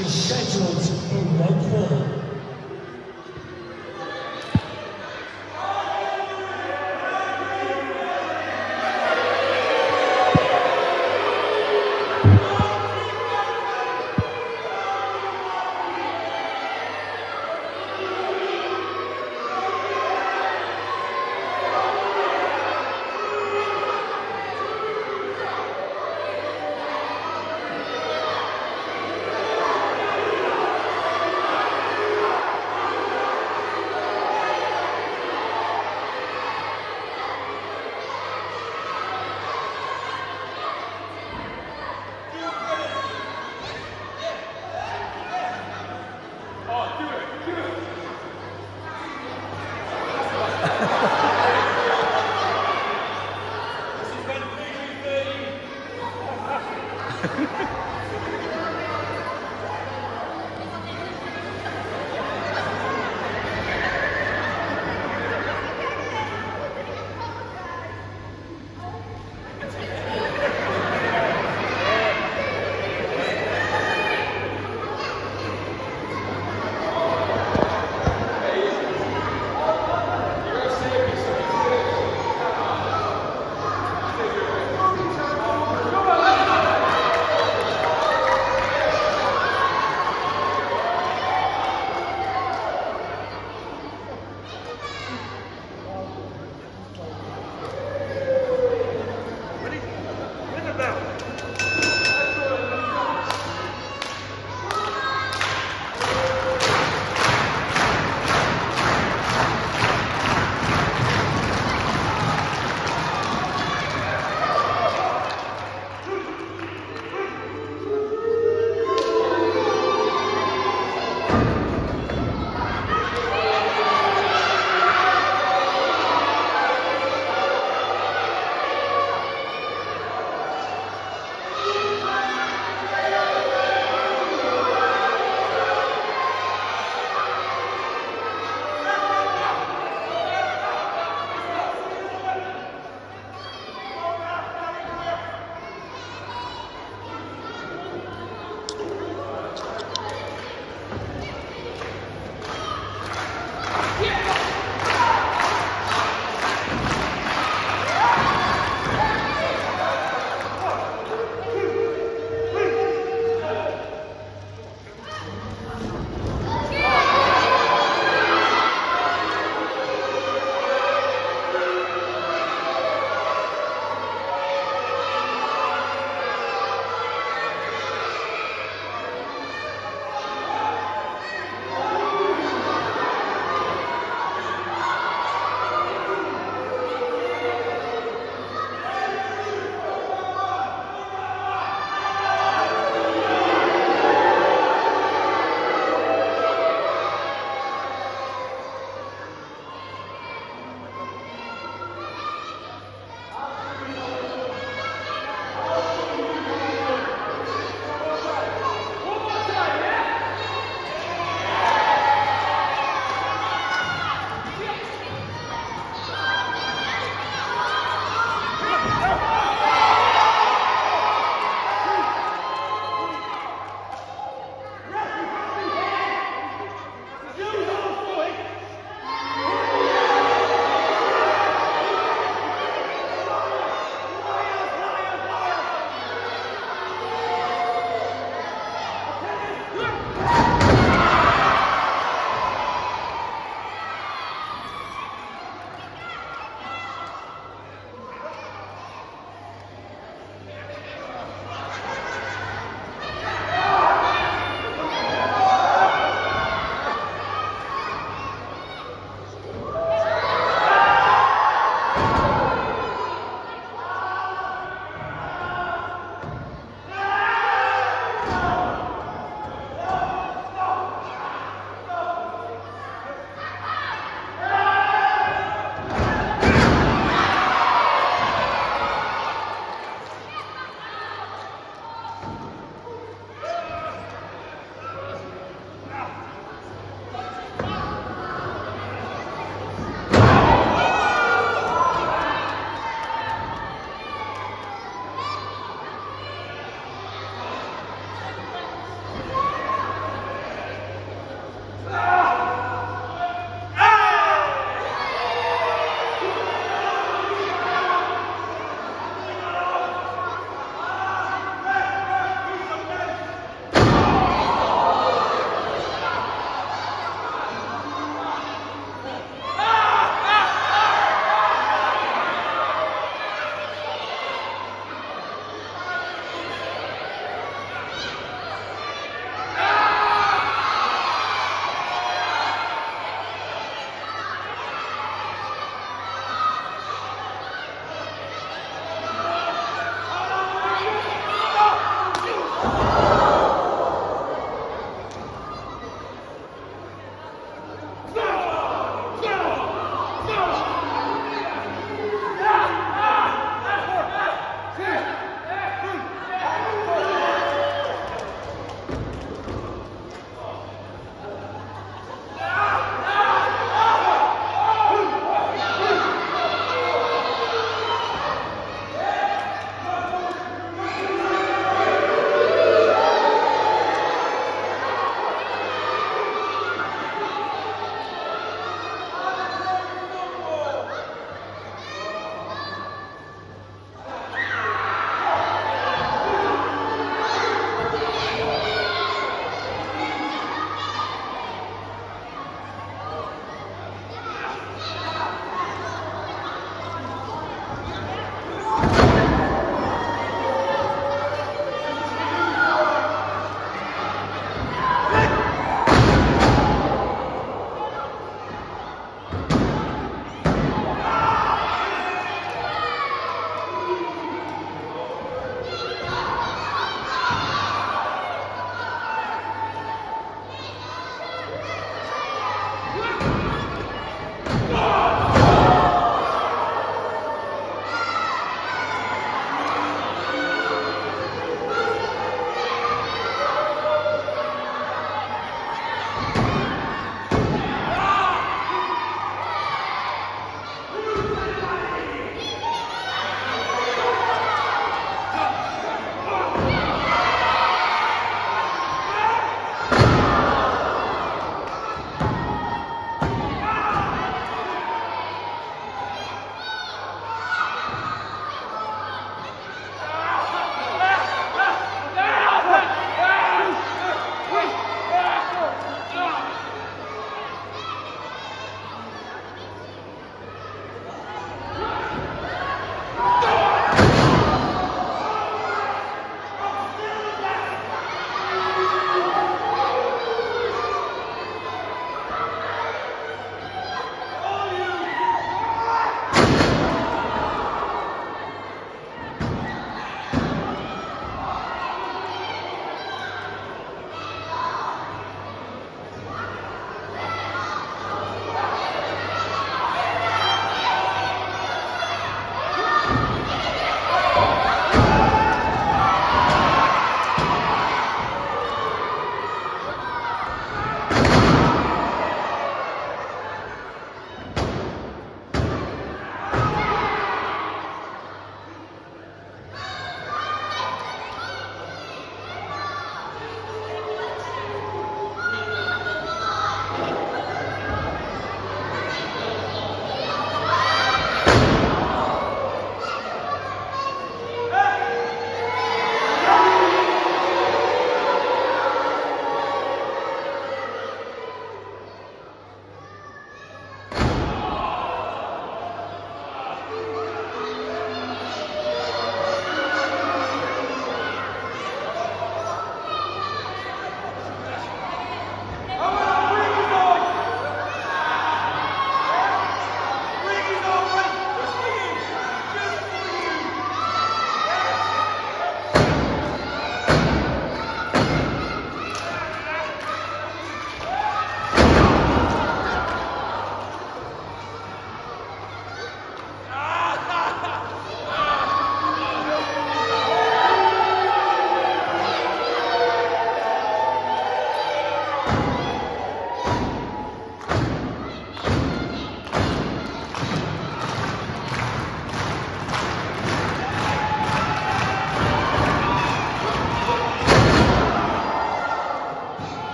is scheduled for one fall.